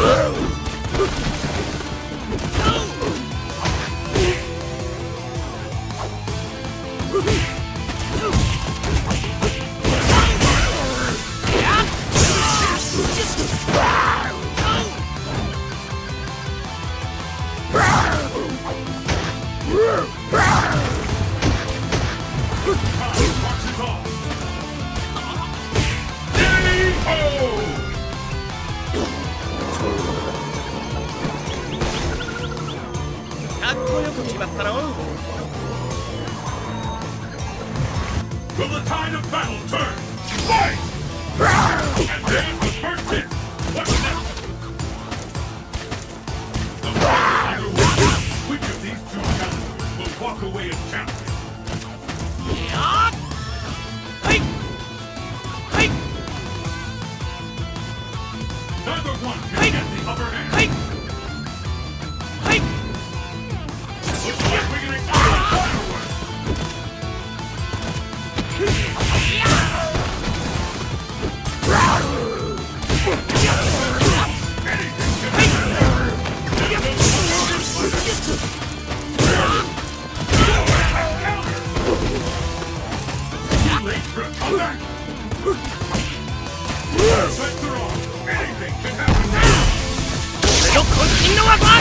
Marches かっこよく決まったろ Will the tide of battle turn? Fight! And there's the first hit. What's next? The fight will either win. Which of these two challengers will walk away as champion? やっはいはい Neither one can get the upper hand. はい の渾身の技